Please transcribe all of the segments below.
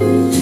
Música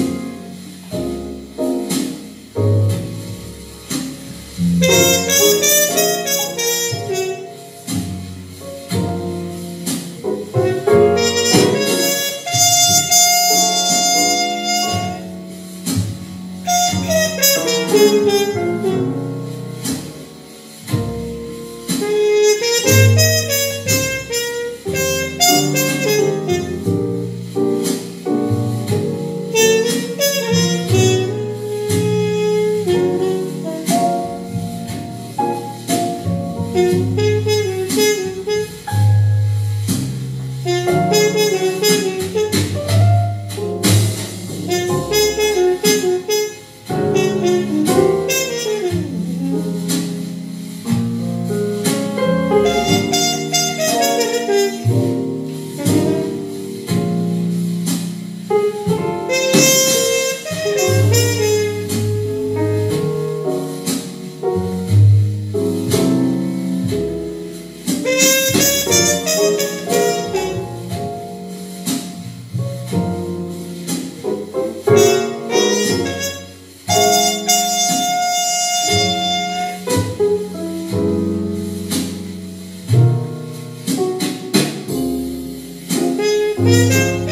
Música